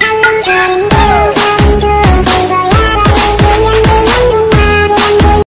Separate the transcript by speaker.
Speaker 1: sáng nắng trời